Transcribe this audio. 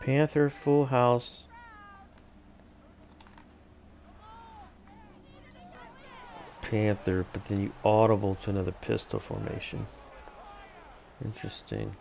Panther, full house. Panther, but then you audible to another pistol formation. Interesting.